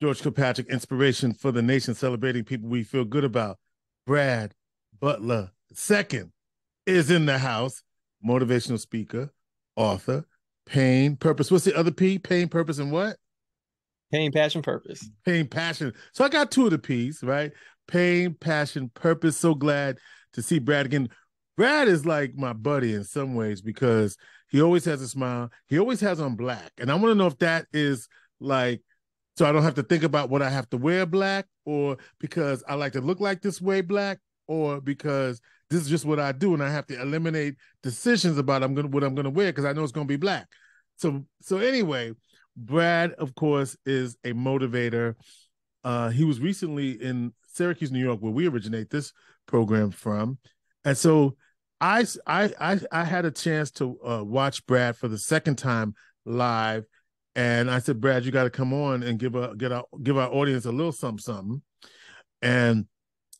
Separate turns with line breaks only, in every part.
George Kilpatrick, inspiration for the nation, celebrating people we feel good about. Brad Butler second is in the house, motivational speaker, author, pain, purpose. What's the other P? Pain, purpose, and what?
Pain, passion, purpose.
Pain, passion. So I got two of the P's, right? Pain, passion, purpose. So glad to see Brad again. Brad is like my buddy in some ways because he always has a smile. He always has on black. And I want to know if that is like so I don't have to think about what I have to wear black or because I like to look like this way black or because this is just what I do and I have to eliminate decisions about I'm gonna what I'm gonna wear because I know it's gonna be black. So so anyway, Brad, of course, is a motivator. Uh, he was recently in Syracuse, New York, where we originate this program from, and so I I I, I had a chance to uh, watch Brad for the second time live, and I said, Brad, you got to come on and give a get our give our audience a little something something, and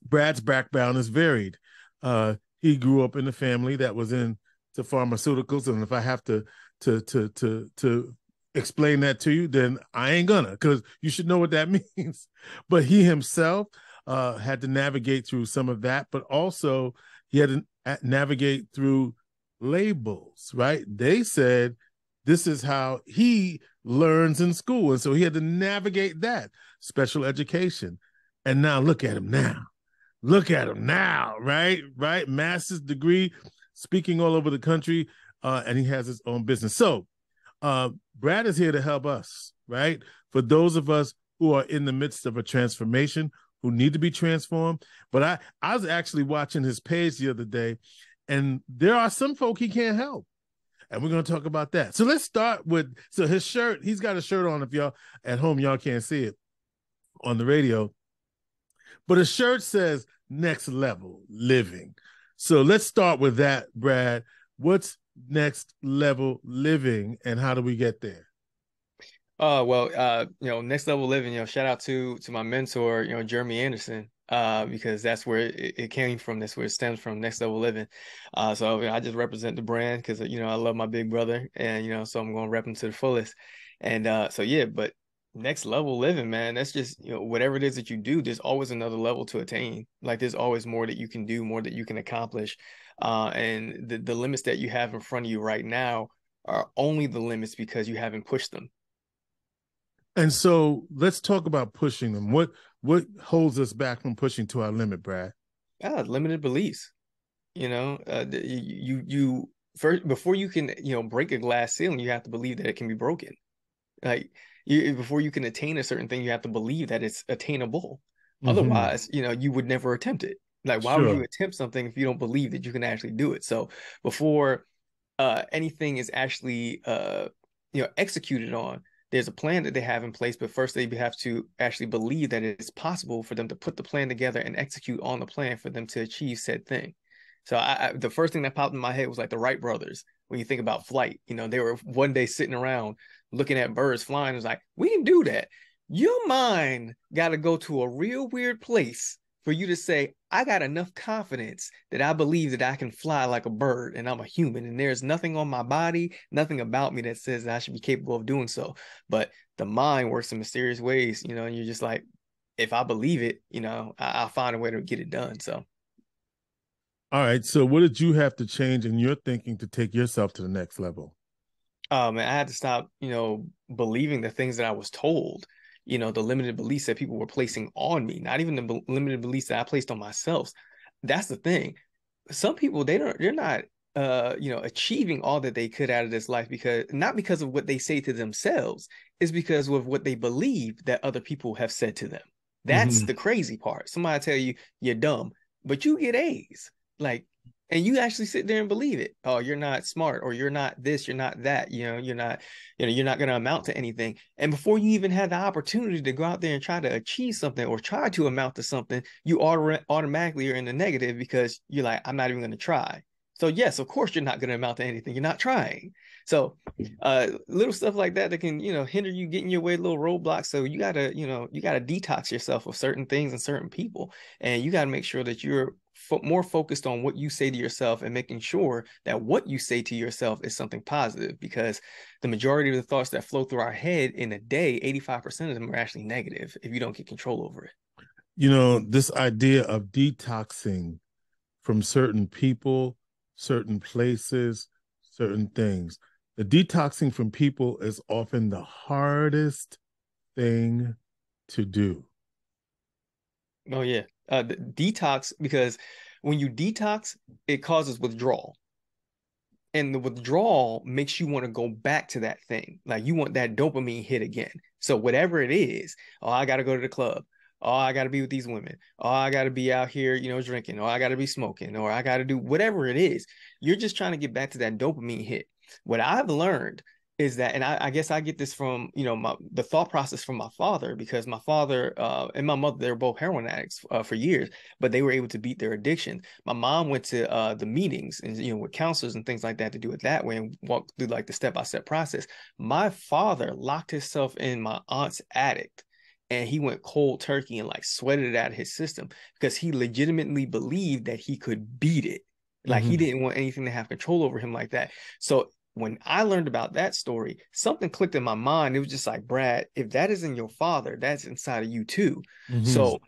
Brad's background is varied. Uh, he grew up in a family that was in the pharmaceuticals, and if I have to to to to to explain that to you, then I ain't gonna, because you should know what that means. But he himself uh, had to navigate through some of that, but also he had to navigate through labels. Right? They said this is how he learns in school, and so he had to navigate that special education. And now look at him now look at him now, right? Right, master's degree, speaking all over the country, uh, and he has his own business. So, uh, Brad is here to help us, right? For those of us who are in the midst of a transformation, who need to be transformed. But I, I was actually watching his page the other day, and there are some folk he can't help. And we're going to talk about that. So let's start with so his shirt. He's got a shirt on. If y'all at home, y'all can't see it on the radio. But his shirt says next level living. So let's start with that, Brad. What's next level living and how do we get there?
Uh well, uh, you know, next level living, you know, shout out to to my mentor, you know, Jeremy Anderson, uh, because that's where it, it came from. That's where it stems from. Next level living. Uh, so you know, I just represent the brand because you know I love my big brother, and you know, so I'm going to rep him to the fullest. And uh, so yeah, but next level living, man. That's just, you know, whatever it is that you do, there's always another level to attain. Like there's always more that you can do, more that you can accomplish. Uh, and the, the limits that you have in front of you right now are only the limits because you haven't pushed them.
And so let's talk about pushing them. What what holds us back from pushing to our limit, Brad?
Yeah, limited beliefs. You know, uh, you you first before you can you know break a glass ceiling, you have to believe that it can be broken. Like you before you can attain a certain thing, you have to believe that it's attainable. Mm-hmm. Otherwise, you know, you would never attempt it. Like, why sure. would you attempt something if you don't believe that you can actually do it? So before uh, anything is actually uh, you know executed on, there's a plan that they have in place, but first they have to actually believe that it's possible for them to put the plan together and execute on the plan for them to achieve said thing. So I, I, the first thing that popped in my head was like the Wright brothers. When you think about flight, you know, they were one day sitting around looking at birds flying. It's like, we can do that. Your mind got to go to a real weird place for you to say, I got enough confidence that I believe that I can fly like a bird and I'm a human and there's nothing on my body, nothing about me that says that I should be capable of doing so. But the mind works in mysterious ways, you know, and you're just like, if I believe it, you know, I- will find a way to get it done. So.
All right. So what did you have to change in your thinking to take yourself to the next level?
um, and I had to stop, you know, believing the things that I was told, you know, the limited beliefs that people were placing on me, not even the b- limited beliefs that I placed on myself. That's the thing. Some people they don't they're not uh you know achieving all that they could out of this life because not because of what they say to themselves is because of what they believe that other people have said to them that's mm-hmm. the crazy part somebody tell you you're dumb but you get a's like and you actually sit there and believe it. Oh you're not smart or you're not this you're not that you know you're not you know you're not going to amount to anything. And before you even had the opportunity to go out there and try to achieve something or try to amount to something you auto- automatically are in the negative because you're like i'm not even going to try. So yes of course you're not going to amount to anything. You're not trying. So uh little stuff like that that can you know hinder you getting your way little roadblocks. So you got to you know you got to detox yourself of certain things and certain people and you got to make sure that you're fo- more focused on what you say to yourself and making sure that what you say to yourself is something positive because the majority of the thoughts that flow through our head in a day 85% of them are actually negative if you don't get control over it.
You know this idea of detoxing from certain people certain places certain things. The detoxing from people is often the hardest thing to do.
Oh yeah uh, detox because when you detox, it causes withdrawal. And the withdrawal makes you want to go back to that thing. Like you want that dopamine hit again. So whatever it is, oh, I got to go to the club. Oh, I got to be with these women. Oh, I got to be out here, you know, drinking. Or I got to be smoking. Or I got to do whatever it is. You're just trying to get back to that dopamine hit. What I've learned is that and I, I, guess i get this from you know my the thought process from my father because my father uh, and my mother they were both heroin addicts uh, for years but they were able to beat their addiction. My mom went to uh, the meetings and you know with counselors and things like that to do it that way and walk through like the step-by-step process. My father locked himself in my aunt's attic and he went cold turkey and like sweated it out of his system because he legitimately believed that he could beat it. Like mm-hmm. he didn't want anything to have control over him like that. So when I learned about that story, something clicked in my mind. It was just like, Brad, if that isn't your father, that's inside of you too. Mm-hmm. So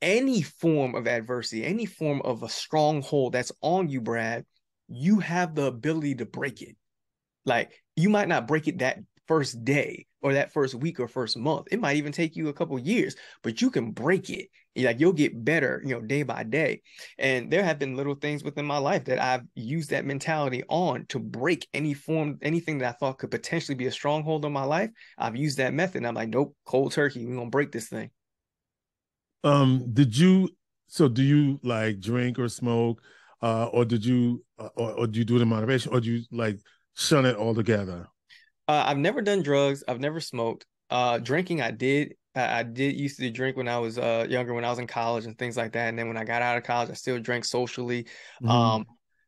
any form of adversity, any form of a stronghold that's on you, Brad, you have the ability to break it. Like you might not break it that first day or that first week or first month. It might even take you a couple years, but you can break it. Like you'll get better you know day by day. And there have been little things within my life that i've used that mentality on to break any form anything that i thought could potentially be a stronghold on my life. I've used that method. I'm like nope cold turkey. We're gonna break this thing.
Um did you so do you like drink or smoke uh or did you uh, or, or do you do it in moderation or do you like shun it altogether
uh, i've never done drugs i've never smoked uh drinking i did I, I did used to drink when I was uh, younger, when I was in college and things like that. And then when I got out of college, I still drank socially. Mm-hmm. Um,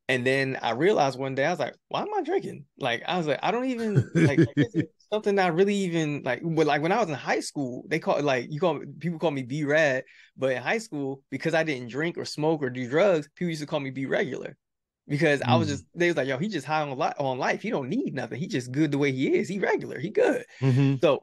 and then I realized one day I was like, why am I drinking? Like I was like, I don't even like something that I really even like. But like when I was in high school, they call like you call people call me B rad, but in high school because I didn't drink or smoke or do drugs, people used to call me B regular because mm. I was mm. just they was like, yo, he just high on life on life. He don't need nothing. He just good the way he is. He regular. He good. Mm-hmm. So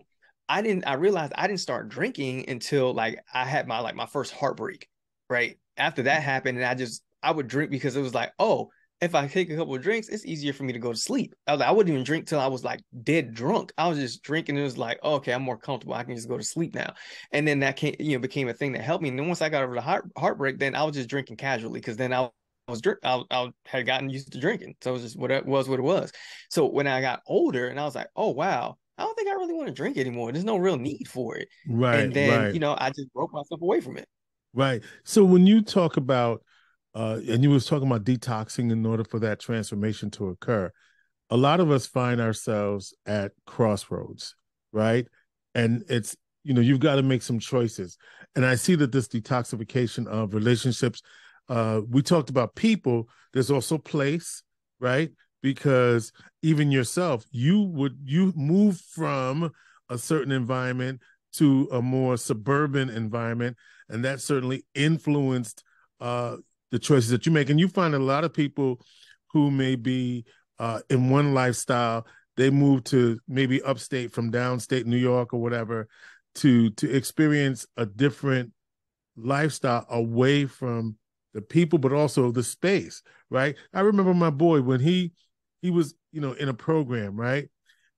I didn't I realized I didn't start drinking until like I had my like my first heartbreak, right? After that happened, and I just I would drink because it was like, oh, if I take a couple of drinks, it's easier for me to go to sleep. I, like, I wouldn't even drink till I was like dead drunk. I was just drinking. It was like, oh, okay, I'm more comfortable. I can just go to sleep now. And then that came, you know, became a thing that helped me. And then once I got over the heart, heartbreak, then I was just drinking casually because then I was drink, I, I had gotten used to drinking. So it was just what it was, what it was. So when I got older, and I was like, oh wow, I don't think I really want to drink anymore. There's no real need for it.
Right.
And then,
right.
you know, I just broke myself away from it.
Right. So when you talk about uh and you was talking about detoxing in order for that transformation to occur, a lot of us find ourselves at crossroads, right? And it's you know, you've got to make some choices. And I see that this detoxification of relationships, uh, we talked about people, there's also place, right? because even yourself you would you move from a certain environment to a more suburban environment and that certainly influenced uh, the choices that you make. And you find a lot of people who may be uh, in one lifestyle. They move to maybe upstate from downstate new york or whatever to to experience a different lifestyle away from the people but also the space right i remember my boy when he he was, you know, in a program, right?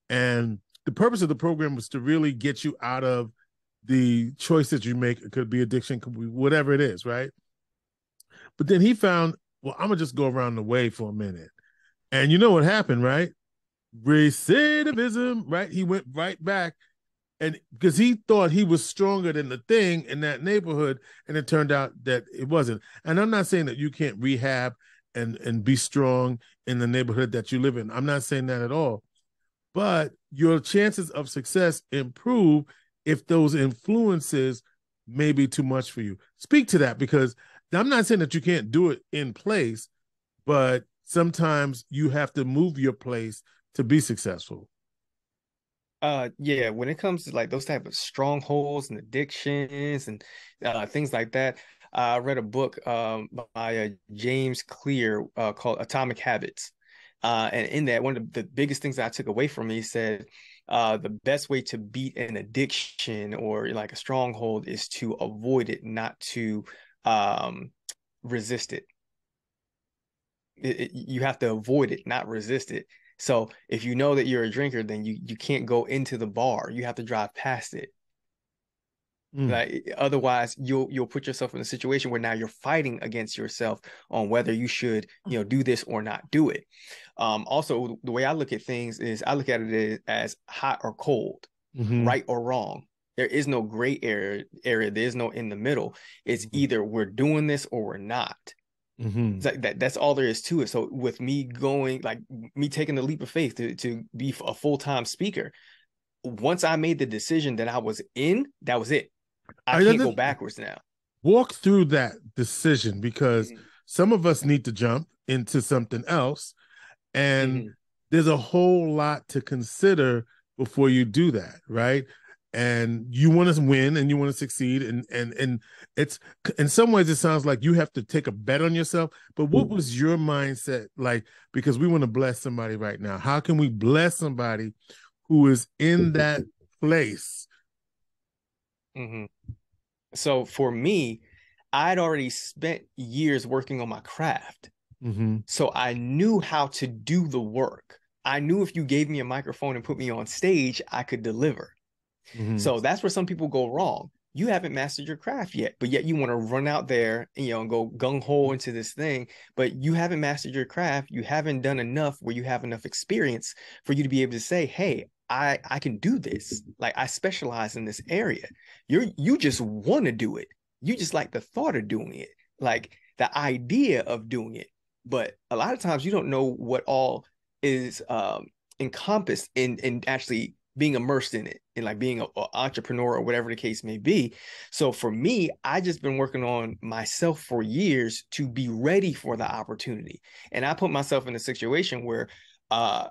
And the purpose of the program was to really get you out of the choice that you make. It could be addiction, could be whatever it is, right? But then he found, well, I'm gonna just go around the way for a minute. And you know what happened, right? Recidivism, right? He went right back and because he thought he was stronger than the thing in that neighborhood, and it turned out that it wasn't. And I'm not saying that you can't rehab and and be strong in the neighborhood that you live in. I'm not saying that at all. But your chances of success improve if those influences may be too much for you. Speak to that because I'm not saying that you can't do it in place, but sometimes you have to move your place to be successful.
Uh yeah, when it comes to like those type of strongholds and addictions and uh things like that, I read a book um, by uh, James Clear uh, called Atomic Habits. Uh, and in that, one of the biggest things I took away from me said uh, the best way to beat an addiction or like a stronghold is to avoid it, not to um, resist it. It, it. You have to avoid it, not resist it. So if you know that you're a drinker, then you you can't go into the bar. You have to drive past it. Mm. Like otherwise, you'll you'll put yourself in a situation where now you're fighting against yourself on whether you should you know do this or not do it. Um, also, the way I look at things is I look at it as hot or cold, mm-hmm. right or wrong. There is no gray area. Area. There is no in the middle. It's mm-hmm. either we're doing this or we're not. Mm-hmm. Like that, that's all there is to it. So with me going, like me taking the leap of faith to to be a full time speaker, once I made the decision that I was in, that was it. I, I can't go backwards now.
Walk through that decision because mm-hmm. some of us need to jump into something else, and mm-hmm. there's a whole lot to consider before you do that, right? And you want to win and you want to succeed, and and and it's in some ways it sounds like you have to take a bet on yourself. But what was your mindset like? Because we want to bless somebody right now. How can we bless somebody who is in that place?
Mm-hmm. So for me, I'd already spent years working on my craft. Mm-hmm. So I knew how to do the work. I knew if you gave me a microphone and put me on stage, I could deliver. Mm-hmm. So that's where some people go wrong. You haven't mastered your craft yet, but yet you want to run out there, you know, and go gung ho into this thing, but you haven't mastered your craft. You haven't done enough where you have enough experience for you to be able to say, "Hey, I I can do this. Like I specialize in this area. You're you just want to do it. You just like the thought of doing it, like the idea of doing it. But a lot of times you don't know what all is um, encompassed in in actually being immersed in it and like being an entrepreneur or whatever the case may be. So for me, I just been working on myself for years to be ready for the opportunity. And I put myself in a situation where uh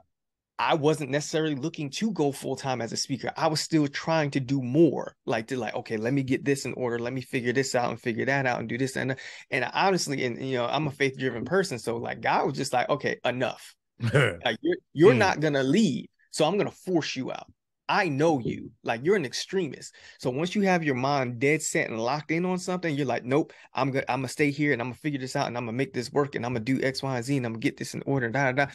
I wasn't necessarily looking to go full time as a speaker. I was still trying to do more, like to like, okay, let me get this in order, let me figure this out and figure that out and do this and and honestly, and you know, I'm a faith driven person, so like God was just like, okay, enough. like you're you're mm. not gonna leave, so I'm gonna force you out. I know you, like you're an extremist. So once you have your mind dead set and locked in on something, you're like, nope, I'm gonna I'm gonna stay here and I'm gonna figure this out and I'm gonna make this work and I'm gonna do X, Y, and Z and I'm gonna get this in order. Da, da, da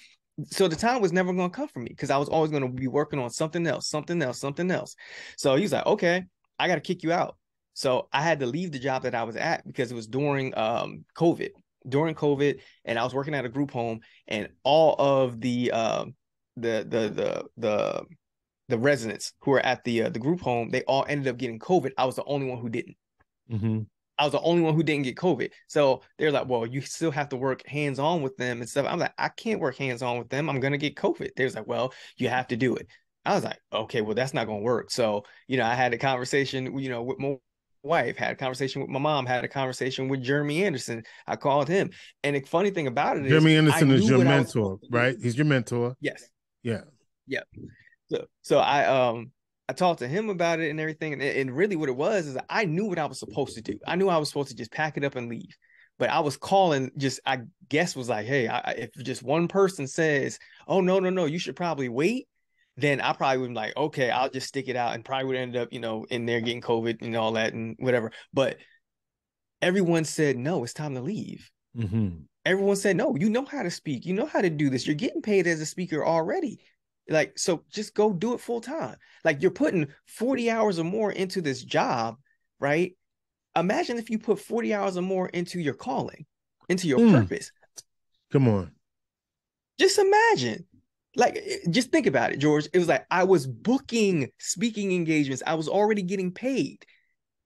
so the time was never to come for me because I was always to be working on something else, something else, something else. So he's like, okay, I got to kick you out. So I had to leave the job that I was at because it was during um, COVID, during COVID, and I was working at a group home, and all of the uh, the the the the the residents who were at the uh, the group home, they all ended up getting COVID. I was the only one who didn't. Mm-hmm. I was the only one who didn't get COVID. So they're like, well, you still have to work hands on with them and stuff. I'm like, I can't work hands on with them. I'm going to get COVID. They was like, well, you have to do it. I was like, okay, well, that's not going to work. So, you know, I had a conversation, you know, with my wife, had a conversation with my mom, had a conversation with Jeremy Anderson. I called him. And the funny thing about it is
Jeremy Anderson is your mentor, right? He's your mentor.
Yes.
Yeah.
Yeah. So, so I, um, I talked to him about it and everything. And, and really, what it was is I knew what I was supposed to do. I knew I was supposed to just pack it up and leave. But I was calling, just I guess was like, hey, I, if just one person says, "Oh no, no, no, you should probably wait," then I probably would be like, okay, I'll just stick it out, and probably would end up, you know, in there getting COVID and all that and whatever. But everyone said no, it's time to leave. Mm-hmm. Everyone said no, you know how to speak, you know how to do this. You're getting paid as a speaker already. Like, so just go do it full time. Like, you're putting 40 hours or more into this job, right? Imagine if you put 40 hours or more into your calling, into your mm. purpose.
Come on.
Just imagine. Like, eh, just think about it, George. It was like I was booking speaking engagements, I was already getting paid.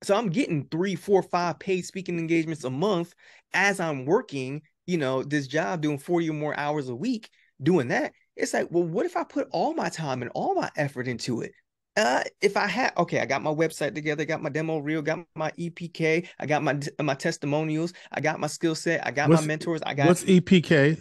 So I'm getting three, four, five paid speaking engagements a month as I'm working, you know, this job doing 40 or more hours a week doing that. It's like, well, what if I put all my time and all my effort into it? Uh, if I had okay, I got my website together, got my demo reel, got my EPK, I got my my testimonials, I got my skill set, I got what's, my mentors, I got
what's EPK?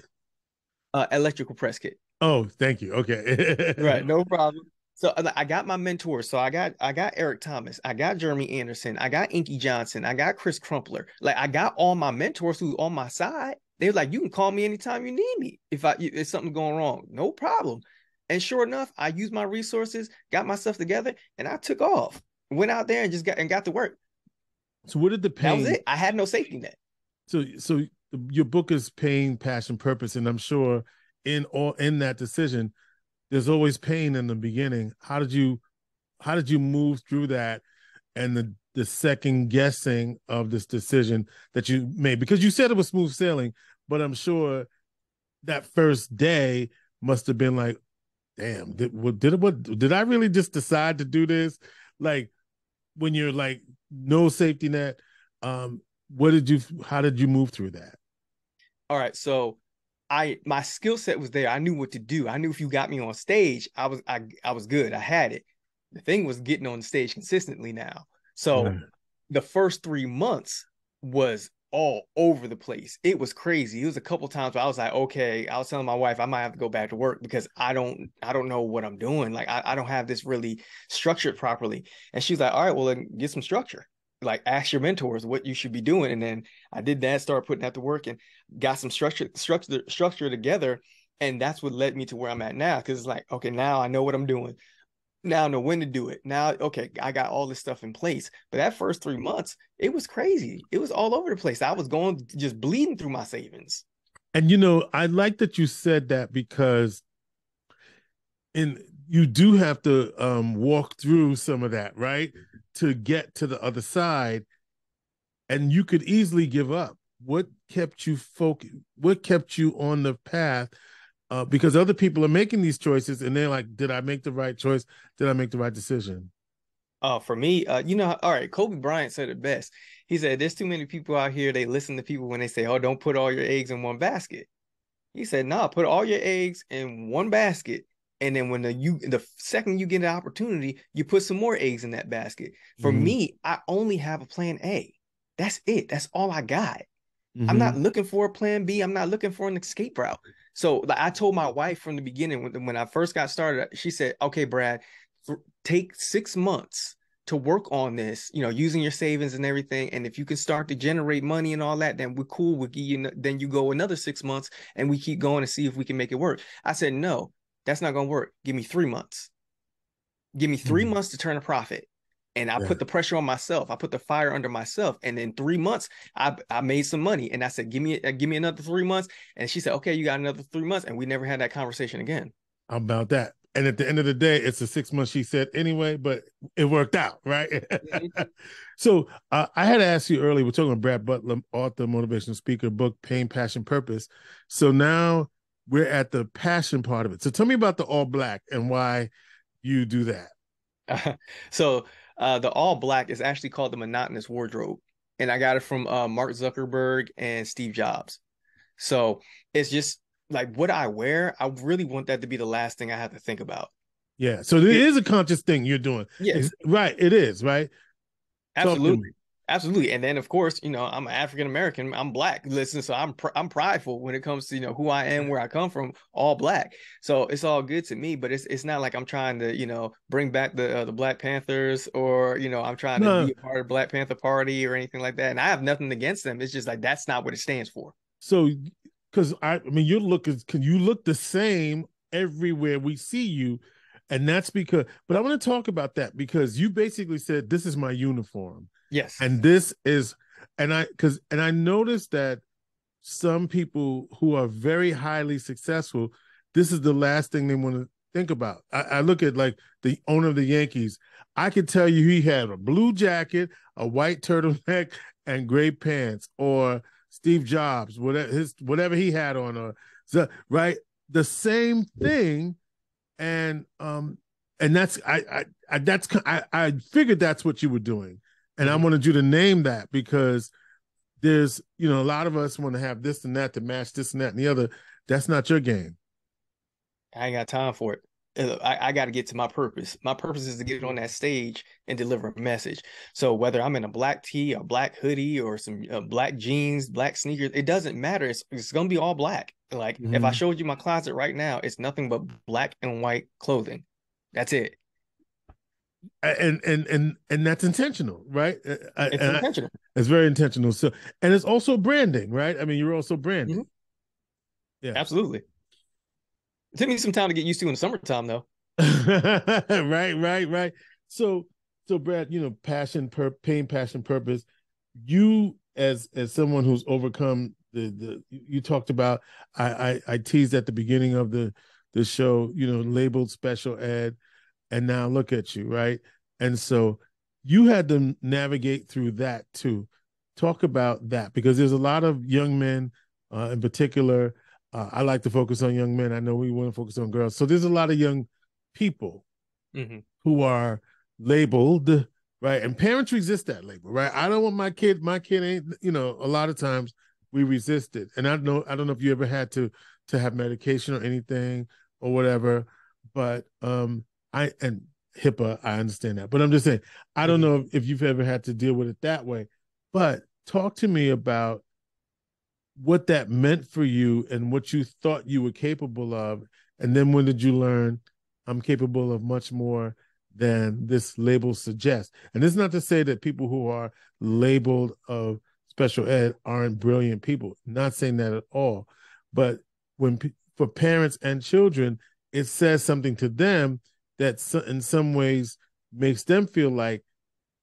Uh, electrical press kit.
Oh, thank you. Okay,
right, no problem. So uh, I got my mentors. So I got I got Eric Thomas, I got Jeremy Anderson, I got Inky Johnson, I got Chris Crumpler. Like I got all my mentors who on my side. They're like, you can call me anytime you need me if I if something going wrong, no problem. And sure enough, I used my resources, got myself together, and I took off. Went out there and just got and got to work.
So what did the pain?
That was it. I had no safety net.
So so your book is pain, passion, purpose, and I'm sure in all in that decision, there's always pain in the beginning. How did you how did you move through that and the the second guessing of this decision that you made? Because you said it was smooth sailing, but I'm sure that first day must have been like, damn, did what did what did I really just decide to do this? Like when you're like no safety net, um, what did you how did you move through that?
All right, so I my skill set was there. I knew what to do. I knew if you got me on stage, I was I I was good. I had it. The thing was getting on stage consistently now. So mm. the first three months was all over the place. It was crazy. It was a couple times where I was like, okay, I was telling my wife I might have to go back to work because I don't I don't know what I'm doing. Like I, I don't have this really structured properly. And she's like, all right, well then get some structure like ask your mentors what you should be doing and then i did that started putting that to work and got some structure structure structure together and that's what led me to where i'm at now because it's like okay now i know what i'm doing now know when to do it. Now, okay, I got all this stuff in place. But that first three months, it was crazy. It was all over the place. I was going just bleeding through my savings.
And you know, I like that you said that because in you do have to um walk through some of that, right? to get to the other side and you could easily give up what kept you focused what kept you on the path uh, because other people are making these choices and they're like did i make the right choice did i make the right decision
uh, for me, uh, you know, all right, Kobe Bryant said it best. He said, There's too many people out here, they listen to people when they say, Oh, don't put all your eggs in one basket. He said, No, nah, put all your eggs in one basket and then when the you the second you get an opportunity, you put some more eggs in that basket. For mm-hmm. me, I only have a plan A. That's it. That's all I got. Mm-hmm. I'm not looking for a plan B. I'm not looking for an escape route. So like I told my wife from the beginning when, when I first got started, she said, "Okay, Brad, take six months to work on this, you know, using your savings and everything. And if you can start to generate money and all that, then we're cool. We'll give you, then you go another six months and we keep going to see if we can make it work. I said, no, that's not going to work. Give me three months. Give me 3 mm-hmm. months to turn a profit. And I yeah. put the pressure on myself. I put the fire under myself. And in three months, I, I made some money. And I said, give me, uh, give me another three months. And she said, okay, you got another three months. And we never had that conversation again.
How about that? And at the end of the day, it's a six months, she said anyway, but it worked out, right? Mm-hmm. so uh, I had to ask you earlier, we're talking about Brad Butler, author, motivational speaker, book, Pain, Passion, Purpose. So now we're at the passion part of it. So tell me about the all black and why you do that.
Uh, so uh, the all black is actually called the monotonous wardrobe, and I got it from uh, Mark Zuckerberg and Steve Jobs. So it's just like what I wear. I really want that to be the last thing I have to think about.
Yeah. So it is a conscious thing you're doing.
Yes.
Right. It is right.
Absolutely. Absolutely, and then of course, you know, I'm African American, I'm black. Listen, so I'm pr- I'm prideful when it comes to you know who I am, where I come from, all black. So it's all good to me, but it's it's not like I'm trying to you know bring back the uh, the Black Panthers or you know I'm trying no. to be a part of Black Panther Party or anything like that. And I have nothing against them. It's just like that's not what it stands for.
So, because I, I mean, you look is can you look the same everywhere we see you, and that's because. But I want to talk about that because you basically said this is my uniform
Yes.
And this is, and I, because, and I noticed that some people who are very highly successful, this is the last thing they want to think about. I, I look at like the owner of the Yankees. I could tell you he had a blue jacket, a white turtleneck, and gray pants, or Steve Jobs, whatever his whatever he had on, or right, the same thing, and um, and that's I I, I that's I I figured that's what you were doing, and I wanted you to name that because there's, you know, a lot of us want to have this and that to match this and that and the other. That's not your game.
I ain't got time for it. Uh, I, I got to get to my purpose. My purpose is to get on that stage and deliver a message. So whether I'm in a black tee, a black hoodie, or some uh, black jeans, black sneakers, it doesn't matter. It's, it's gonna be all black. Like mm-hmm. if I mm-hmm. showed you my closet right now, it's nothing but black and white clothing. That's it.
And and and and that's intentional, right? Uh,
it's
and
intentional.
I, it's very intentional. So, and it's also branding, right? I mean, you're also branding.
Mm-hmm. Yeah, absolutely. It took me some time to get used to in the summertime, though.
right, right, right. So, so Brad, you know, passion, per pain, passion, purpose. You, as as someone who's overcome the the you talked about, I I, I teased at the beginning of the the show, you know, labeled special ed, and now look at you, right? And so you had to navigate through that too. Talk about that because there's a lot of young men, uh, in particular. Uh, I like to focus on young men. I know we want to focus on girls. So there's a lot of young people mm-hmm. who are labeled, right? And parents resist that label, right? I don't want my kid. My kid ain't. You know, a lot of times we resist it. And I don't know I don't know if you ever had to to have medication or anything or whatever, but um, I and HIPAA, I understand that, but I'm just saying, I don't mm-hmm. know if you've ever had to deal with it that way. But talk to me about what that meant for you and what you thought you were capable of, and then when did you learn I'm capable of much more than this label suggests? And this is not to say that people who are labeled of special ed aren't brilliant people. Not saying that at all, but when for parents and children, it says something to them that in some ways makes them feel like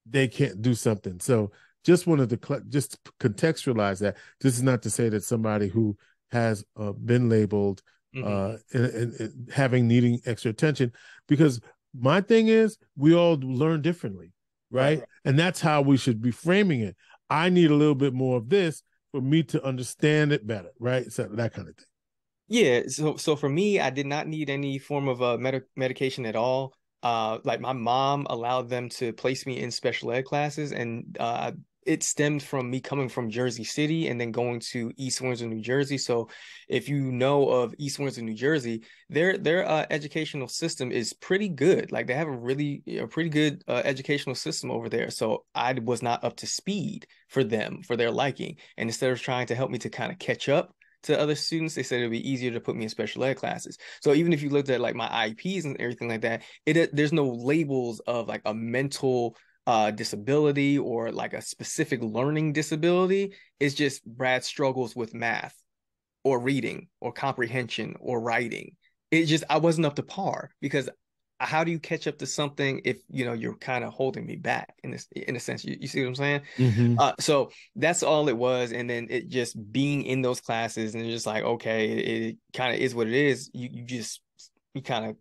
they can't do something. So just wanted to just contextualize that. This is not to say that somebody who has uh, been labeled mm-hmm. uh, and, and, and having needing extra attention, because my thing is we all learn differently, right? right? right? And that's how we should be framing it. I need a little bit more of this for me to understand it better, right? So that kind of thing.
Yeah, so so for me, I did not need any form of a uh, med- medication at all. Uh, like my mom allowed them to place me in special ed classes, and uh, it stemmed from me coming from Jersey City and then going to East Windsor, New Jersey. So, if you know of East Windsor, New Jersey, their their uh, educational system is pretty good. Like they have a really a pretty good uh, educational system over there. So I was not up to speed for them for their liking, and instead of trying to help me to kind of catch up, to other students, they said it'd be easier to put me in special ed classes. So even if you looked at like my IEPs and everything like that, it there's no labels of like a mental uh, disability or like a specific learning disability. It's just Brad struggles with math or reading or comprehension or writing. It just I wasn't up to par because how do you catch up to something if you know you're kind of holding me back in this in a sense you, you see what i'm saying mm-hmm. uh, so that's all it was and then it just being in those classes and just like okay it, it kind of is what it is you, you just you kind of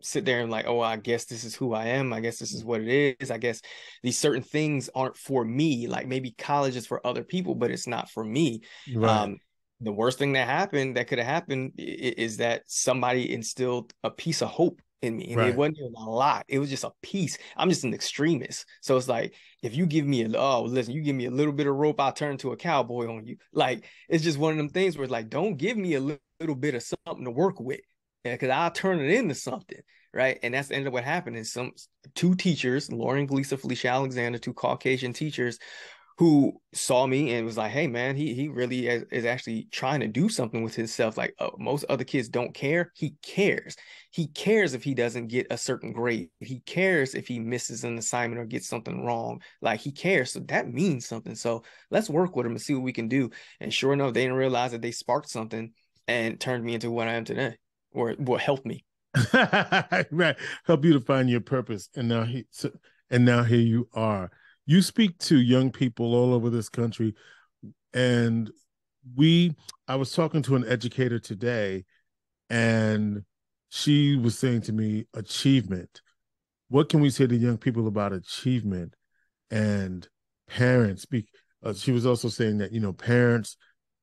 sit there and like oh i guess this is who i am i guess this is what it is i guess these certain things aren't for me like maybe college is for other people but it's not for me right. um the worst thing that happened that could have happened is that somebody instilled a piece of hope in me. And right. it wasn't even a lot. It was just a piece. I'm just an extremist. So it's like, if you give me a, oh, listen, you give me a little bit of rope, I'll turn to a cowboy on you. Like, it's just one of them things where it's like, don't give me a little, little bit of something to work with. Yeah, because I'll turn it into something. Right. And that's the end of what happened is some two teachers, Lauren Lisa Felicia Alexander, two Caucasian teachers who saw me and was like, "Hey, man, he he really is, is actually trying to do something with himself. Like oh, most other kids don't care. He cares. He cares if he doesn't get a certain grade. He cares if he misses an assignment or gets something wrong. Like he cares. So that means something. So let's work with him and see what we can do. And sure enough, they didn't realize that they sparked something and turned me into what I am today, or what helped me.
right, help you to find your purpose. And now he, so, and now here you are you speak to young people all over this country and we i was talking to an educator today and she was saying to me achievement. What can we say to young people about achievement and parents? Speak uh, she was also saying that you know parents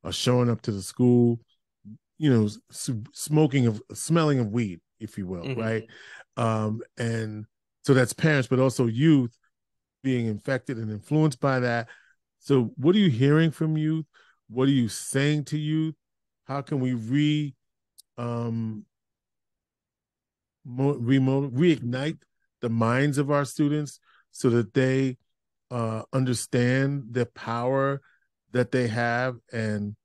are showing up to the school you know smoking of smelling of weed if you will mm-hmm. right? Um and so that's parents but also youth being infected and influenced by that. So, what are you hearing from youth? What are you saying to youth? How can we re um re- reignite the minds of our students so that they uh, understand the power that they have and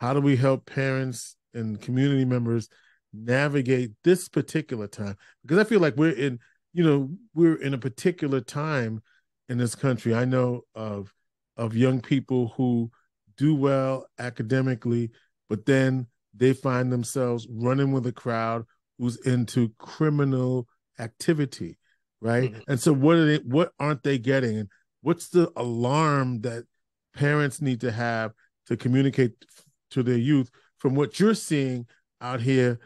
how do we help parents and community members navigate this particular time because i feel like we're in you know, we're in a particular time in this country. I know of of young people who do well academically, but then they find themselves running with a crowd who's into criminal activity, right? Mm-hmm. And so what are they what aren't they getting? And what's the alarm that parents need to have to communicate to their youth from what you're seeing out here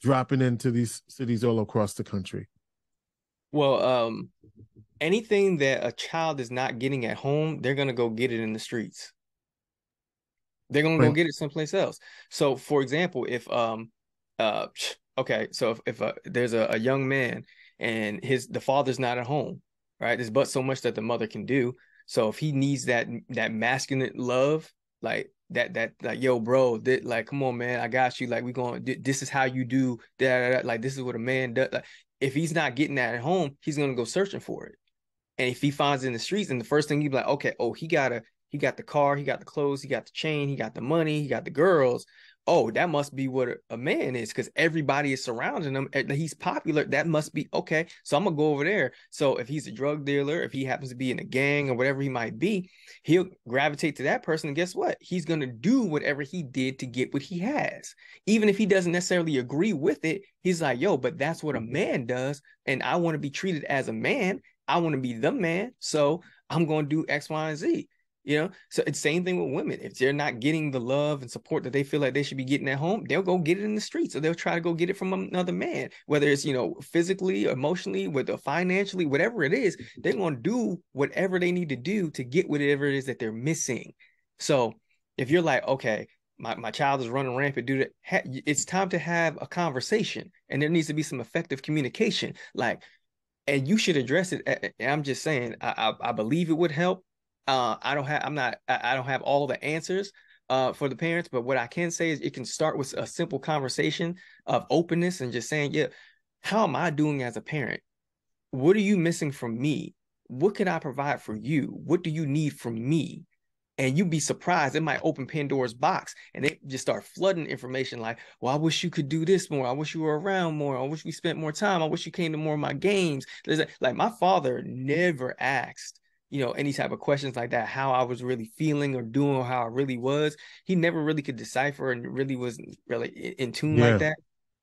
dropping into these cities all across the country?
Well, um, anything that a child is not getting at home, they're gonna go get it in the streets. They're gonna right. go get it someplace else. So, for example, if um, uh, okay, so if, if uh, there's a, a young man and his the father's not at home, right? There's but so much that the mother can do. So if he needs that that masculine love, like that that like yo bro that like come on man i got you like we going this is how you do that like this is what a man does like if he's not getting that at home he's gonna go searching for it and if he finds it in the streets and the first thing he'd be like okay oh he got a he got the car he got the clothes he got the chain he got the money he got the girls oh, that must be what a man is because everybody is surrounding him. He's popular. That must be okay. So I'm gonna go over there. So if he's a drug dealer, if he happens to be in a gang or whatever he might be, he'll gravitate to that person. And guess what? He's gonna do whatever he did to get what he has. Even if he doesn't necessarily agree with it, he's like, yo, but that's what a man does. And I want to be treated as a man. I want to be the man. So I'm going to do X, Y, and Z. You know, so it's the same thing with women. If they're not getting the love and support that they feel like they should be getting at home, they'll go get it in the streets, or they'll try to go get it from another man, whether it's you know physically, emotionally, whether financially, whatever it is. They're gonna do whatever they need to do to get whatever it is that they're missing. So if you're like, okay, my, my child is running rampant, do that. It's time to have a conversation, and there needs to be some effective communication. Like, and you should address it. I'm just saying, I, I, I believe it would help uh, I don't have I'm not I don't have all the answers uh, for the parents, but what I can say is it can start with a simple conversation of openness and just saying, yeah, how am I doing as a parent? What are you missing from me? What can I provide for you? What do you need from me? And you'd be surprised. It might open Pandora's box and they just start flooding information like, well, I wish you could do this more. I wish you were around more. I wish we spent more time. I wish you came to more of my games. There's a, like my father never asked you know, any type of questions like that, how I was really feeling or doing or how I really was. He never really could decipher and really wasn't really in tune yeah. like that.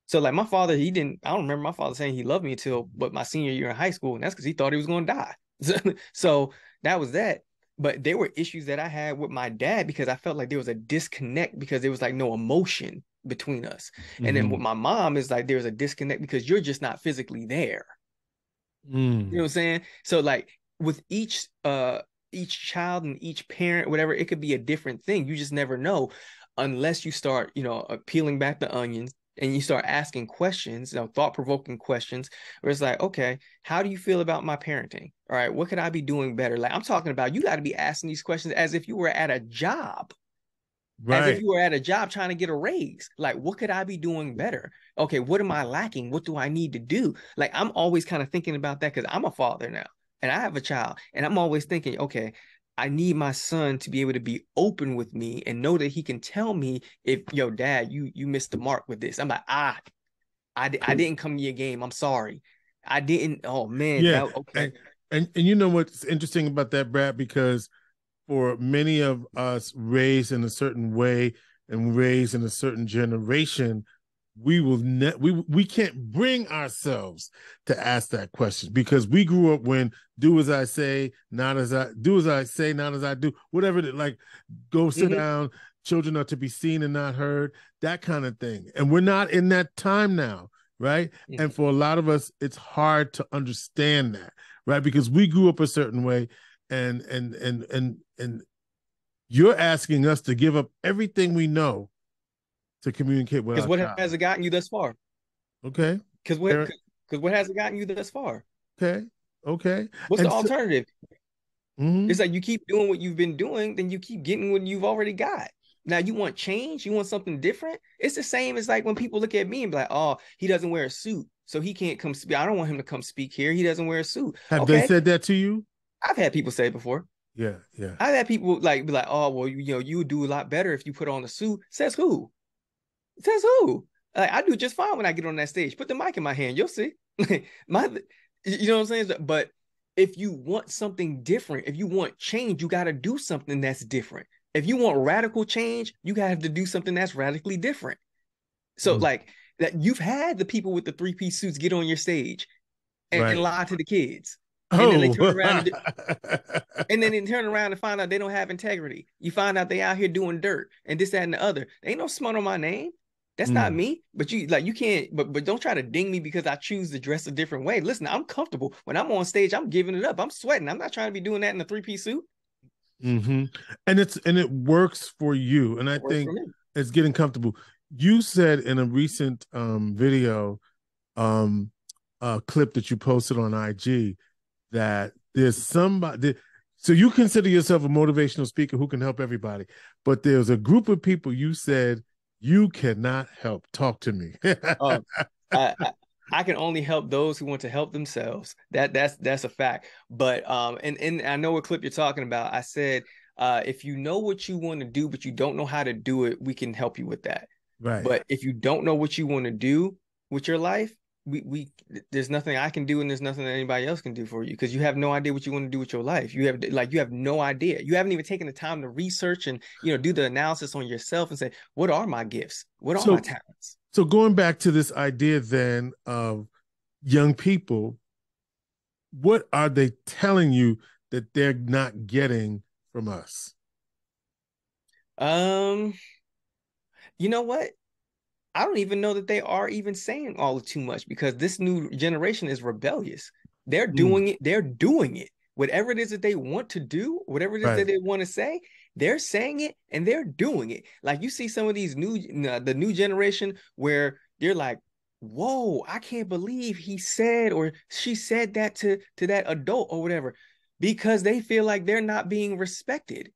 So like my father, he didn't, I don't remember my father saying he loved me until but my senior year in high school. And that's because he thought he was going to die. so that was that. But there were issues that I had with my dad because I felt like there was a disconnect because there was like no emotion between us. Mm-hmm. And then with mm-hmm. my mom is like there was a disconnect because you're just not physically there. Mm. You know what I'm saying? So like with each uh each child and each parent whatever it could be a different thing you just never know unless you start you know peeling back the onions and you start asking questions you know thought-provoking questions where it's like okay how do you feel about my parenting all right what could i be doing better like i'm talking about you got to be asking these questions as if you were at a job Right. As if you were at a job trying to get a raise. Like, what could I be doing better? Okay, what am I lacking? What do I need to do? Like, I'm always kind of thinking about that because I'm a father now and I have a child, and I'm always thinking, okay, I need my son to be able to be open with me and know that he can tell me if, yo, dad, you you missed the mark with this. I'm like, ah, I, I didn't come to your game. I'm sorry. I didn't. Oh man.
Yeah. That, okay. And, and and you know what's interesting about that, Brad, because for many of us raised in a certain way and raised in a certain generation, we will ne- we we can't bring ourselves to ask that question because we grew up when do as I say, not as I do as I say, not as I do, whatever it, like go sit mm-hmm. down, children are to be seen and not heard, that kind of thing. And we're not in that time now, right? Mm-hmm. And for a lot of us, it's hard to understand that, right? Because we grew up a certain way and and and and and you're asking us to give up everything we know to communicate with.
Because what
child.
has it gotten you thus far?
Okay.
Because what? Because what has it gotten you thus far?
Okay. Okay.
What's and the alternative? mm-hmm. It's like you keep doing what you've been doing, then you keep getting what you've already got. Now you want change, you want something different. It's the same as like when people look at me and be like, "Oh, he doesn't wear a suit, so he can't come speak." I don't want him to come speak here. He doesn't wear a suit.
Have okay? they said that to you?
I've had people say it before.
Yeah, yeah.
I've had people like be like, "Oh, well, you, you know, you would do a lot better if you put on a suit." Says who? Says who? Like, I do just fine when I get on that stage. Put the mic in my hand. You'll see. my You know what I'm saying? But if you want something different, if you want change, you got to do something that's different. If you want radical change, you got to do something that's radically different. So, mm. like that, you've had the people with the three piece suits get on your stage and, right. and lie to the kids. And oh. then they turn around and, and, then they turn around and find out they don't have integrity. You find out they out here doing dirt and this, that, and the other. ain't no smut on my name. That's mm. not me. But you like you can't. But but don't try to ding me because I choose to dress a different way. Listen, I'm comfortable when I'm on stage. I'm giving it up. I'm sweating. I'm not trying to be doing that in a three piece suit.
Mm-hmm. And it's and it works for you. And I think it's getting comfortable. You said in a recent um, video, um, uh, clip that you posted on IG that there's somebody. So you consider yourself a motivational speaker who can help everybody, but there's a group of people you said you cannot help. Talk to me.
oh, I, I, I, can only help those who want to help themselves. That that's that's a fact. But um, and and I know what clip you're talking about. I said, uh, if you know what you want to do, but you don't know how to do it, we can help you with that. Right. But if you don't know what you want to do with your life, we we there's nothing I can do and there's nothing that anybody else can do for you because you have no idea what you want to do with your life. You have like you have no idea. You haven't even taken the time to research and you know do the analysis on yourself and say what are my gifts? What are so, my talents?
So going back to this idea then of young people, what are they telling you that they're not getting from us?
Um you know what? I don't even know that they are even saying all too much because this new generation is rebellious. They're hmm. doing mm. it. They're doing it. Whatever it is that they want to do, whatever it is right. that they want to say, they're saying it and they're doing it. Like you see some of these new, the new generation where they're like, "Whoa, I can't believe he said or she said that to to that adult or whatever," because they feel like they're not being respected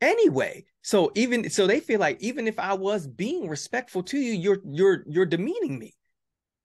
anyway. So even so they feel like even if I was being respectful to you, you're you're you're demeaning me.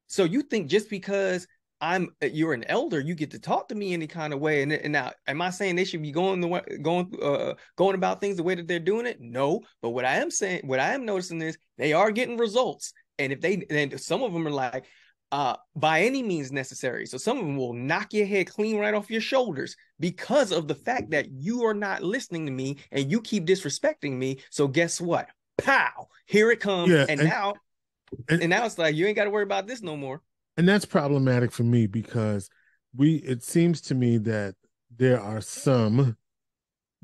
So you think just because I'm uh, you're an elder, you get to talk to me any kind of way. And, and now, am I saying they should be going the way going uh going about things the way that they're doing it? No. But what I am saying, what I am noticing is they are getting results. And if they and some of them are like, uh, by any means necessary. So some of them will knock your head clean right off your shoulders because of the fact that you are not listening to me and you keep disrespecting me. So guess what? Pow! Here it comes. Yeah, and, and now, and, and now it's like you ain't got to worry about this no more.
And that's problematic for me because we. It seems to me that there are some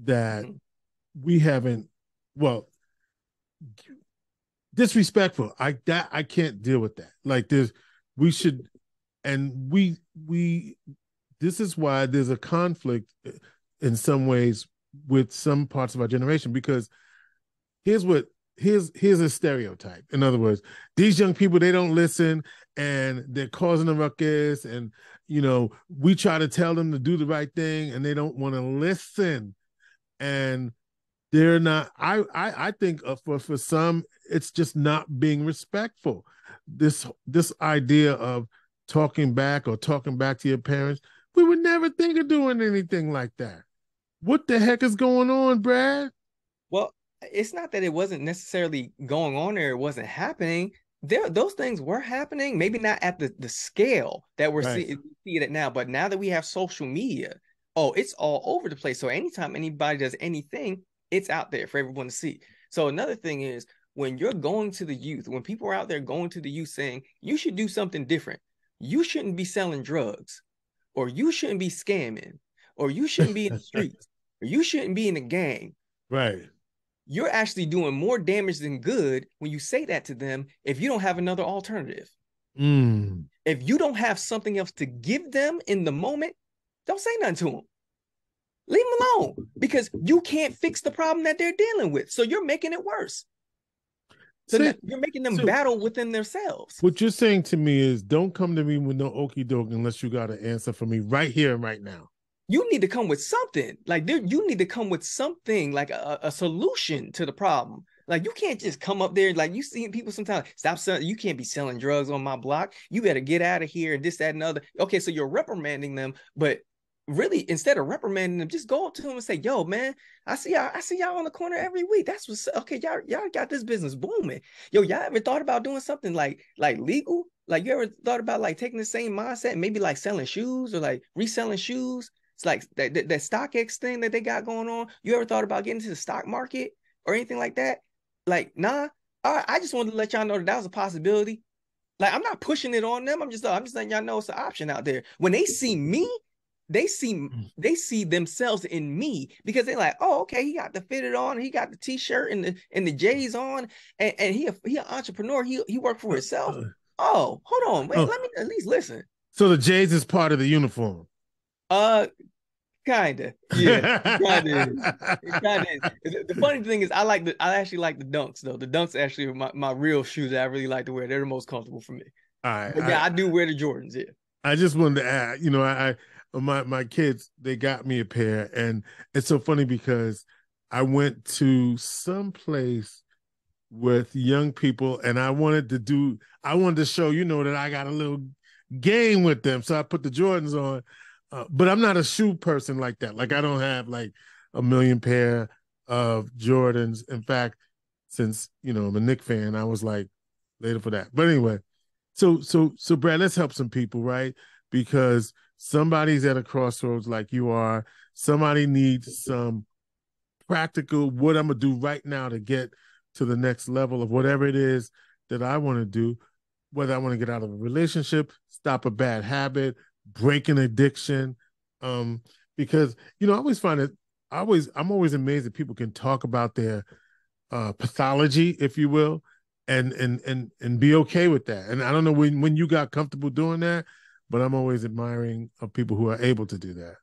that mm-hmm. we haven't. Well, disrespectful. I that I can't deal with that. Like there's we should and we we this is why there's a conflict in some ways with some parts of our generation because here's what here's here's a stereotype. In other words these young people they don't listen and they're causing a ruckus and you know we try to tell them to do the right thing and they don't want to listen. And they're not i i, I think uh, for for some it's just not being respectful this this idea of talking back or talking back to your parents, we would never think of doing anything like that. What the heck is going on, Brad?
Well, it's not that it wasn't necessarily going on there, it wasn't happening. There, those things were happening, maybe not at the, the scale that we're right. see, seeing it now, but now that we have social media, oh, it's all over the place. So anytime anybody does anything, it's out there for everyone to see. So another thing is when you're going to the youth, when people are out there going to the youth saying, you should do something different, you shouldn't be selling drugs, or you shouldn't be scamming, or you shouldn't be in the streets, or you shouldn't be in a gang.
Right.
You're actually doing more damage than good when you say that to them if you don't have another alternative.
Mm.
If you don't have something else to give them in the moment, don't say nothing to them. Leave them alone because you can't fix the problem that they're dealing with. So you're making it worse. So See, you're making them so battle within themselves.
What you're saying to me is don't come to me with no okey doke unless you got an answer for me right here and right now.
You need to come with something. Like there, you need to come with something like a, a solution to the problem. Like you can't just come up there like you see people sometimes stop selling. You can't be selling drugs on my block. You better get out of here and this, that, and other. Okay, so you're reprimanding them, but really instead of reprimanding them, just go up to them and say, "Yo, man, I see y'all. I see y'all on the corner every week. That's what's okay. Y'all, y'all got this business booming. Yo, y'all ever thought about doing something like like legal? Like you ever thought about like taking the same mindset and maybe like selling shoes or like reselling shoes? It's like that, that, that StockX thing that they got going on. You ever thought about getting into the stock market or anything like that? Like, nah. All right, I just wanted to let y'all know that that was a possibility. Like, I'm not pushing it on them. I'm just, I'm just letting y'all know it's an option out there. When they see me, they see mm. they see themselves in me because they're like, oh, okay, he got the fitted on, he got the t-shirt and the and the J's on, and, and he a, he an entrepreneur. He he worked for himself. Uh, oh, hold on, wait, oh. let me at least listen.
So the J's is part of the uniform.
Uh, kinda, yeah, kinda, kinda. The funny thing is, I like the I actually like the dunks though. The dunks actually are my, my real shoes that I really like to wear. They're the most comfortable for me.
All right,
but yeah, I, I do wear the Jordans. Yeah.
I just wanted to add, you know, I, I my my kids they got me a pair, and it's so funny because I went to some place with young people, and I wanted to do I wanted to show you know that I got a little game with them, so I put the Jordans on. Uh, but I'm not a shoe person like that. Like I don't have like a million pair of Jordans. In fact, since you know I'm a Knick fan, I was like later for that. But anyway, so so so Brad, let's help some people, right? Because somebody's at a crossroads like you are. Somebody needs some practical what I'm gonna do right now to get to the next level of whatever it is that I want to do, whether I want to get out of a relationship, stop a bad habit, break an addiction. Um, because you know, I always find it I always I'm always amazed that people can talk about their uh pathology, if you will, and and and and be okay with that. And I don't know when when you got comfortable doing that, but I'm always admiring of people who are able to do that.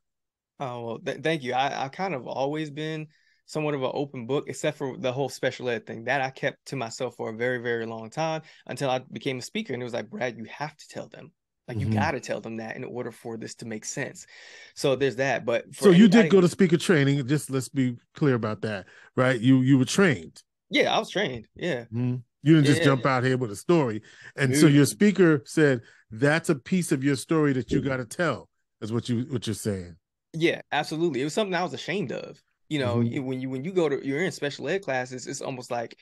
Oh well, th- thank you. I I kind of always been somewhat of an open book, except for the whole special ed thing that I kept to myself for a very very long time until I became a speaker, and it was like Brad, you have to tell them. Like you mm-hmm. got to tell them that in order for this to make sense. So there's that. But
so you did go to speaker training. Just let's be clear about that, right? You you were trained.
Yeah, I was trained. Yeah.
Mm-hmm. You didn't just jump out here with a story. And Dude. so your speaker said that's a piece of your story that you got to tell. Is what you what you're saying.
Yeah, absolutely. It was something I was ashamed of. You know, mm-hmm. when you when you go to you're in special ed classes, it's almost like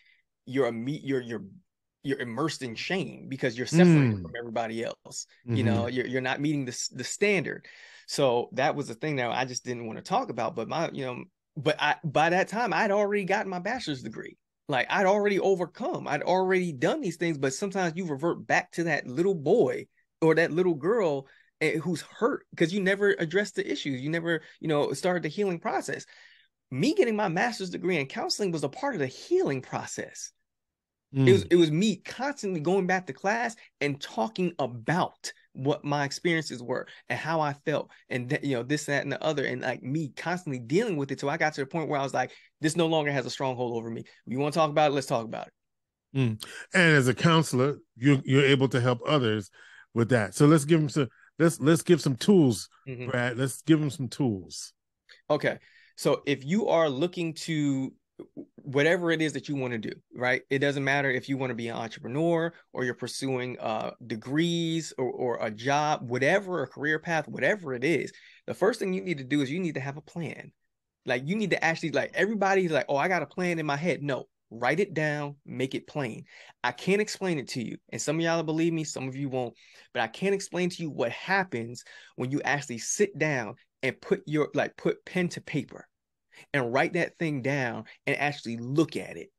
you're a meet you're you're you're immersed in shame because you're separated mm. from everybody else. Mm-hmm. You know, you're you're not meeting the the standard. So that was the thing that I just didn't want to talk about. But my, you know, but I by that time I'd already gotten my bachelor's degree. Like I'd already overcome. I'd already done these things. But sometimes you revert back to that little boy or that little girl eh, who's hurt because you never addressed the issues. You never, you know, started the healing process. Me getting my master's degree in counseling was a part of the healing process. Mm. It was it was me constantly going back to class and talking about what my experiences were and how I felt and th- you know this that and the other and like me constantly dealing with it so I got to the point where I was like this no longer has a stronghold over me. You want to talk about it? Let's talk about it.
Mm. And as a counselor, you you're able to help others with that. So let's give them some let's let's give some tools, mm-hmm. Brad. Let's give them some tools.
Okay. So if you are looking to whatever it is that you want to do, right? It doesn't matter if you want to be an entrepreneur or you're pursuing uh, degrees or, or a job, whatever, a career path, whatever it is. The first thing you need to do is you need to have a plan. Like you need to actually like everybody's like, oh, I got a plan in my head. No, write it down, make it plain. I can't explain it to you. And some of y'all believe me, some of you won't, but I can't explain to you what happens when you actually sit down and put your like put pen to paper and write that thing down and actually look at it.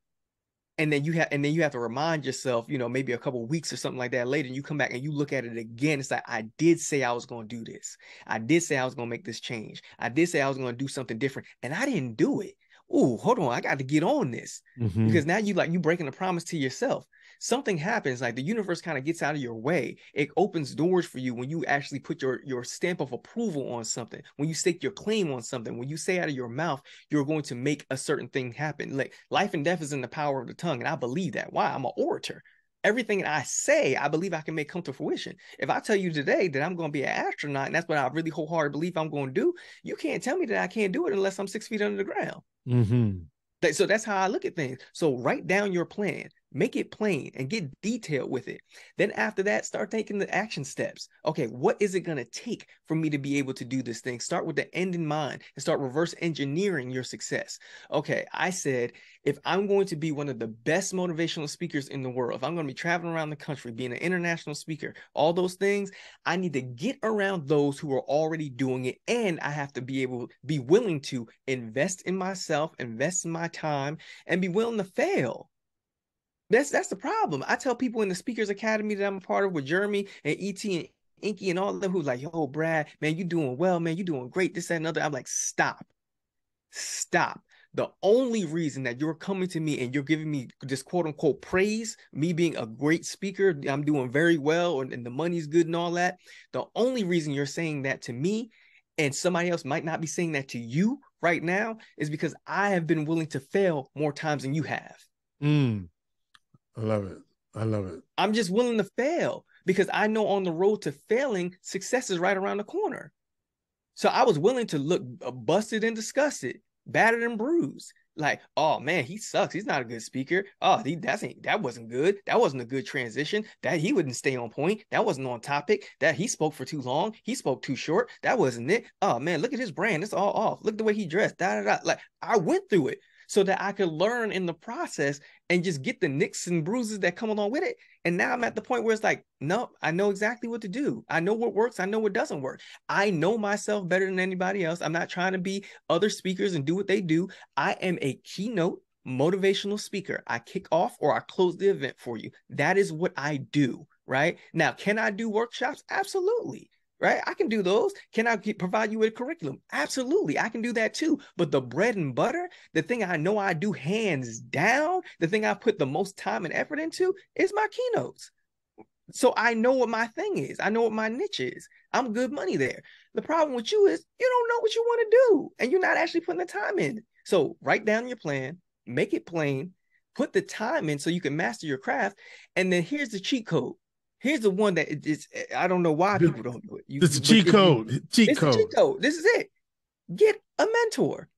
And then you have and then you have to remind yourself you know maybe a couple weeks or something like that later and you come back and you look at it again. It's like i did say i was going to do this. I did say i was going to make this change. I did say i was going to do something different and i didn't do it. Oh hold on i got to get on this. Mm-hmm. because now you like you breaking a promise to yourself something happens like the universe kind of gets out of your way it opens doors for you when you actually put your your stamp of approval on something when you stake your claim on something when you say out of your mouth you're going to make a certain thing happen like life and death is in the power of the tongue and i believe that why i'm an orator everything I say, I believe I can make come to fruition. If I tell you today that I'm going to be an astronaut and that's what I really wholeheartedly believe I'm going to do, you can't tell me that I can't do it unless I'm six feet under the ground. Mm-hmm. So that's how I look at things. So write down your plan Make it plain and get detailed with it. Then after that, start taking the action steps. Okay, what is it going to take for me to be able to do this thing? Start with the end in mind and start reverse engineering your success. Okay, I said if I'm going to be one of the best motivational speakers in the world, if I'm going to be traveling around the country, being an international speaker, all those things, I need to get around those who are already doing it. And I have to be able, be willing to invest in myself, invest in my time, and be willing to fail. That's that's the problem. I tell people in the Speakers Academy that I'm a part of with Jeremy and ET and Inky and all of them who's like, yo, Brad, man, you doing well, man, you doing great, this, that, and other. I'm like, stop. Stop the only reason that you're coming to me and you're giving me this quote unquote praise, me being a great speaker, I'm doing very well, and, and the money's good and all that. The only reason you're saying that to me and somebody else might not be saying that to you right now is because I have been willing to fail more times than you have.
Mm, I love it. I love it.
I'm just willing to fail because I know on the road to failing, success is right around the corner. So I was willing to look busted and disgusted battered and bruised. Like, oh man, he sucks. He's not a good speaker. Oh, he that's ain't that wasn't good. That wasn't a good transition. That he wouldn't stay on point. That wasn't on topic. That he spoke for too long. He spoke too short. That wasn't it. Oh man, look at his brand. It's all off. Look the way he dressed. Da, da, da. Like I went through it so that I could learn in the process and just get the nicks and bruises that come along with it. And now I'm at the point where it's like, no, I know exactly what to do. I know what works. I know what doesn't work. I know myself better than anybody else. I'm not trying to be other speakers and do what they do. I am a keynote motivational speaker. I kick off or I close the event for you. That is what I do. Right now, can I do workshops? Absolutely right? I can do those. Can I provide you with a curriculum? Absolutely, I can do that too. But the bread and butter, the thing I know I do hands down, the thing I put the most time and effort into is my keynotes. So I know what my thing is. I know what my niche is. I'm good money there. The problem with you is you don't know what you want to do and you're not actually putting the time in. So write down your plan, make it plain, put the time in so you can master your craft. And then here's the cheat code Here's the one that is I don't know why people don't do it.
You, this is cheat code. You, cheat code.
cheat code. This is it. Get a mentor.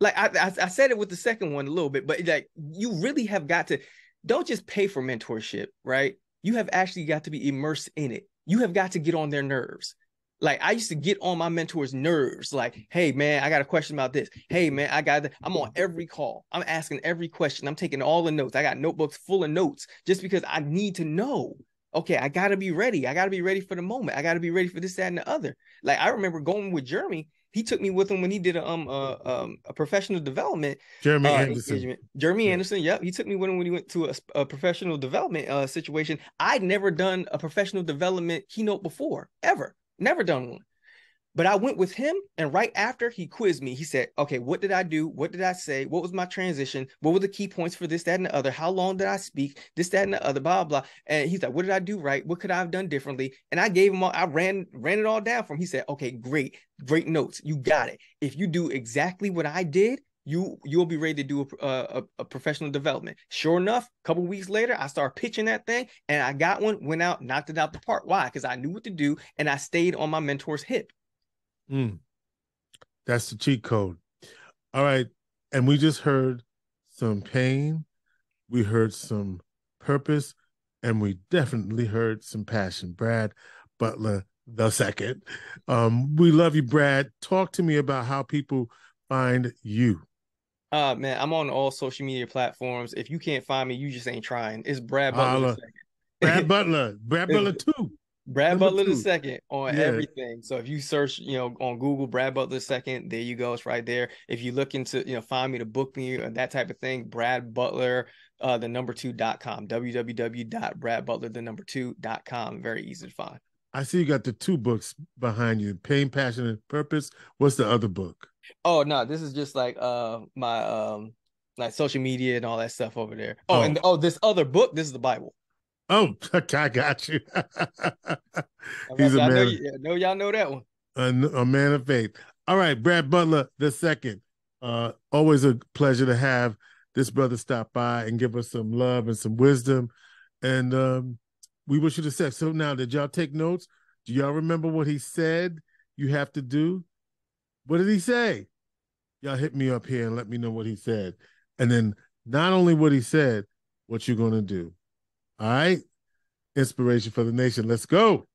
Like I, I, I said it with the second one a little bit, but like you really have got to don't just pay for mentorship, right? You have actually got to be immersed in it. You have got to get on their nerves. Like I used to get on my mentor's nerves. Like, hey man, I got a question about this. Hey man, I got. I'm on every call. I'm asking every question. I'm taking all the notes. I got notebooks full of notes just because I need to know okay, I gotta be ready. I gotta be ready for the moment. I gotta be ready for this, that, and the other. Like I remember going with Jeremy. He took me with him when he did a um uh, um a professional development.
Jeremy uh, Anderson. Engagement.
Jeremy yeah. Anderson. Yep, he took me with him when he went to a, a professional development uh situation. I'd never done a professional development keynote before, ever. Never done one. But I went with him, and right after he quizzed me, he said, Okay, what did I do? What did I say? What was my transition? What were the key points for this, that, and the other? How long did I speak? This, that, and the other, blah, blah. And he's like, What did I do right? What could I have done differently? And I gave him all, I ran, ran it all down for him. He said, Okay, great, great notes. You got it. If you do exactly what I did, you you'll be ready to do a, uh, a, a professional development. Sure enough, a couple weeks later, I started pitching that thing, and I got one, went out, knocked it out the park. Why? Because I knew what to do, and I stayed on my mentor's hip.
Mm. That's the cheat code. All right. And we just heard some pain, we heard some purpose, and we definitely heard some passion. Brad Butler, the second. Um, we love you, Brad. Talk to me about how people find you.
Uh man, I'm on all social media platforms. If you can't find me, you just ain't trying. It's Brad Butler.
Brad Butler. Brad Butler too.
Brad Number Butler the second on yeah. everything. So if you search, you know, on Google, Brad Butler the second, there you go. It's right there. If you look into, you know, find me to book me and that type of thing, Brad Butler, uh, the number two dot com, www.bradbutler, the number two dot com. Very easy to find.
I see you got the two books behind you, Pain, Passion, and Purpose. What's the other book?
Oh no, this is just like uh my um like social media and all that stuff over there. Oh, oh. and oh, this other book, this is the Bible.
Oh, I got you. He's a man.
Know, know y'all know that one.
A, a, man of faith. All right, Brad Butler the second. Uh, always a pleasure to have this brother stop by and give us some love and some wisdom. And um, we wish you the success. So now, did y'all take notes? Do y'all remember what he said you have to do? What did he say? Y'all hit me up here and let me know what he said. And then not only what he said, what you're gonna do. All right. Inspiration for the nation. Let's go.